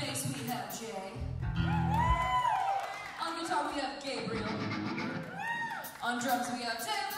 bass we have Jay. On guitar we have Gabriel. On drums we have Tim.